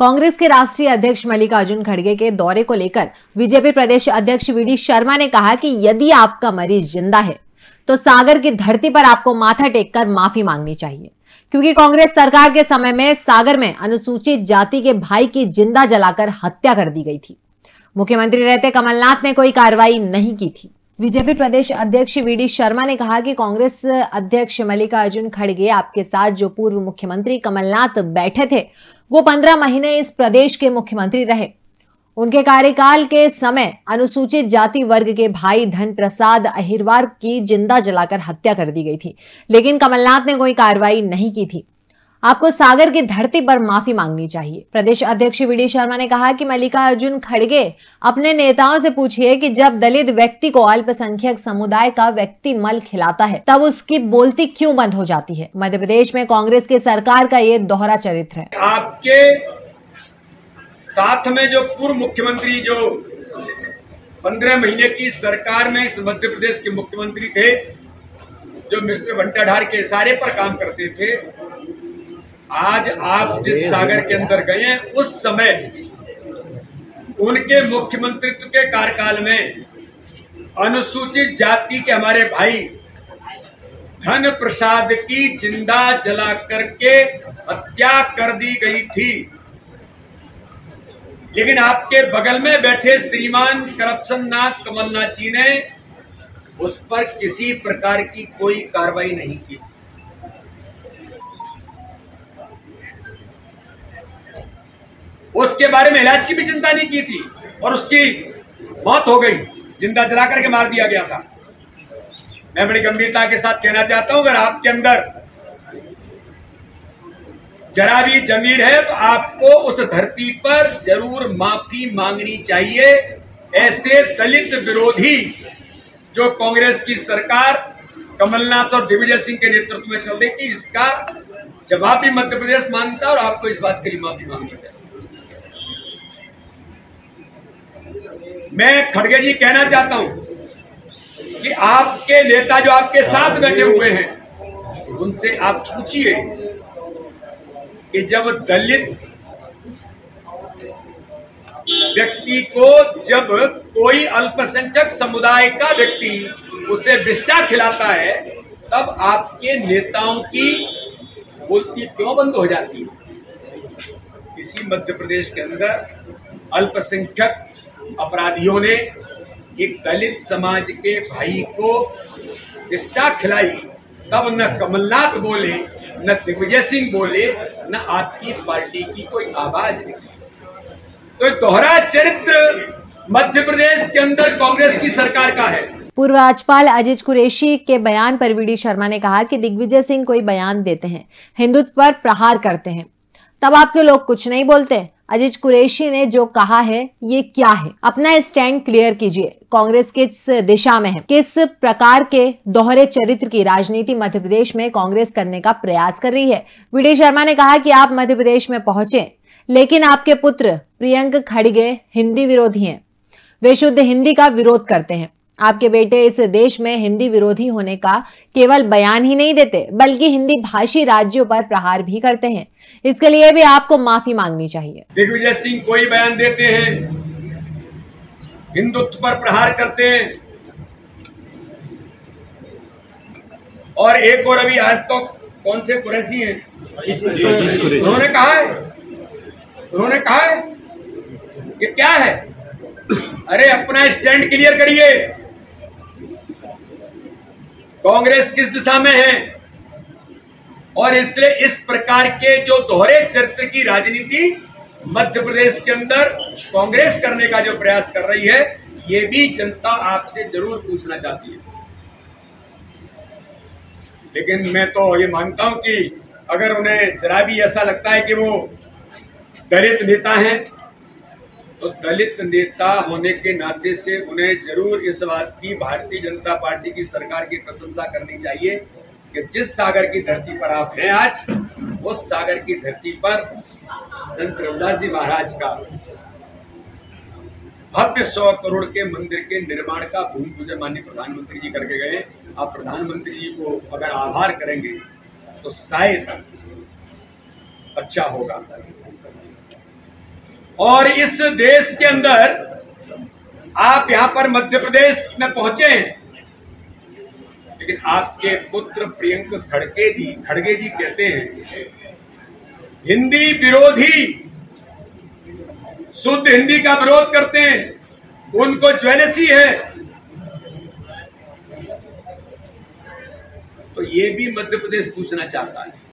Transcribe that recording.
कांग्रेस के राष्ट्रीय अध्यक्ष मल्लिकार्जुन खड़गे के दौरे को लेकर बीजेपी प्रदेश अध्यक्ष वी डी शर्मा ने कहा कि यदि आपका मरीज़ ज़िंदा है तो सागर की धरती पर आपको माथा टेककर माफ़ी मांगनी चाहिए। क्योंकि कांग्रेस सरकार के समय में सागर में अनुसूचित जाति के भाई की ज़िंदा जलाकर हत्या कर दी गई थी। मुख्यमंत्री रहते कमलनाथ ने कोई कार्रवाई नहीं की थी। बीजेपी प्रदेश अध्यक्ष वी डी शर्मा ने कहा कि कांग्रेस अध्यक्ष मल्लिकार्जुन खड़गे आपके साथ जो पूर्व मुख्यमंत्री कमलनाथ बैठे थे, वो पंद्रह महीने इस प्रदेश के मुख्यमंत्री रहे। उनके कार्यकाल के समय अनुसूचित जाति वर्ग के भाई धन प्रसाद अहिरवार की ज़िंदा जलाकर हत्या कर दी गई थी, लेकिन कमलनाथ ने कोई कार्रवाई नहीं की थी। आपको सागर की धरती पर माफ़ी मांगनी चाहिए। प्रदेश अध्यक्ष वी डी शर्मा ने कहा कि मल्लिकार्जुन खड़गे अपने नेताओं से पूछिए कि जब दलित व्यक्ति को अल्पसंख्यक समुदाय का व्यक्ति मल खिलाता है, तब उसकी बोलती क्यों बंद हो जाती है? मध्य प्रदेश में कांग्रेस की सरकार का ये दोहरा चरित्र है। आपके साथ में जो पूर्व मुख्यमंत्री जो पंद्रह महीने की सरकार में इस मध्य प्रदेश के मुख्यमंत्री थे, जो मिस्टर भंटाधार के इशारे पर काम करते थे आज आप जिस सागर के अंदर गए हैं, उस समय उनके मुख्यमंत्रित्व के कार्यकाल में अनुसूचित जाति के हमारे भाई धन प्रसाद की ज़िंदा जला करके हत्या कर दी गई थी। लेकिन आपके बगल में बैठे श्रीमान करप्शन नाथ कमलनाथ जी ने उस पर किसी प्रकार की कोई कार्रवाई नहीं की उसके बारे में इलाज की भी चिंता नहीं की थी और उसकी मौत हो गई। ज़िंदा जला करके मार दिया गया था। मैं बड़ी गंभीरता के साथ कहना चाहता हूँ, अगर आपके अंदर जरा भी जमीर है तो आपको उस धरती पर ज़रूर माफ़ी मांगनी चाहिए। ऐसे दलित विरोधी जो कांग्रेस की सरकार, कमलनाथ और दिग्विजय सिंह के नेतृत्व में चल रही थी, इसका जवाब भी मध्य प्रदेश माँगता और आपको इस बात के लिए माफ़ी मांगनी चाहिए। मैं खड़गे जी कहना चाहता हूँ कि आपके नेता जो आपके साथ बैठे हुए हैं, उनसे आप पूछिए कि जब दलित व्यक्ति को जब कोई अल्पसंख्यक समुदाय का व्यक्ति उसे विष्टा खिलाता है, तब आपके नेताओं की बोलती क्यों बंद हो जाती है? इसी मध्य प्रदेश के अंदर अल्पसंख्यक अपराधियों ने एक दलित समाज के भाई को निष्ठा खिलाई। तब न कमलनाथ बोले, न दिग्विजय सिंह बोले, न आपकी पार्टी की कोई आवाज़ नहीं। तो दोहरा चरित्र मध्य प्रदेश के अंदर कांग्रेस की सरकार का है। पूर्व राज्यपाल अजित कुरेशी के बयान पर वीडी शर्मा ने कहा कि दिग्विजय सिंह कोई बयान देते हैं, हिंदुत्व पर प्रहार करते हैं। तब आपके लोग कुछ नहीं बोलते। अज़ीज़ कुरैशी ने जो कहा है, ये क्या है? अपना स्टैंड क्लियर कीजिए। कांग्रेस किस दिशा में है। किस प्रकार के दोहरे चरित्र की राजनीति मध्य प्रदेश में कांग्रेस करने का प्रयास कर रही है? वीडी शर्मा ने कहा कि आप मध्य प्रदेश में पहुँचे, लेकिन आपके पुत्र प्रियंक खड़गे हिंदी विरोधी हैं। वे शुद्ध हिंदी का विरोध करते हैं। आपके बेटे इस देश में हिंदी विरोधी होने का केवल बयान ही नहीं देते, बल्कि हिंदी भाषी राज्यों पर प्रहार भी करते हैं। इसके लिए भी आपको माफ़ी मांगनी चाहिए। दिग्विजय सिंह कोई बयान देते हैं, हिंदुत्व पर प्रहार करते हैं। और एक और अभी आज तो कौन से कुरैसी हैं? उन्होंने कहा है, उन्होंने कहा है ये क्या है? अरे अपना स्टैंड क्लियर करिए। कांग्रेस किस दिशा में है? और इसलिए इस प्रकार के जो दोहरे चरित्र की राजनीति मध्य प्रदेश के अंदर कांग्रेस करने का जो प्रयास कर रही है, ये भी जनता आपसे ज़रूर पूछना चाहती है। लेकिन मैं तो ये मानता हूँ कि अगर उन्हें जरा भी ऐसा लगता है कि वो दलित नेता हैं तो दलित नेता होने के नाते से उन्हें ज़रूर इस बात की भारतीय जनता पार्टी की सरकार की प्रशंसा करनी चाहिए कि जिस सागर की धरती पर आप हैं आज, उस सागर की धरती पर संत रविदास जी महाराज का भव्य सौ करोड़ के मंदिर के निर्माण का भूमि पूजन माननीय प्रधानमंत्री जी करके गए आप प्रधानमंत्री जी को अगर आभार करेंगे तो शायद अच्छा होगा। और इस देश के अंदर आप यहाँ पर मध्य प्रदेश में पहुँचे हैं लेकिन आपके पुत्र प्रियंक खड़गे जी खड़गे जी कहते हैं, हिंदी विरोधी, शुद्ध हिंदी का विरोध करते हैं, उनको ज्वेलसी है। तो ये भी मध्य प्रदेश पूछना चाहता है।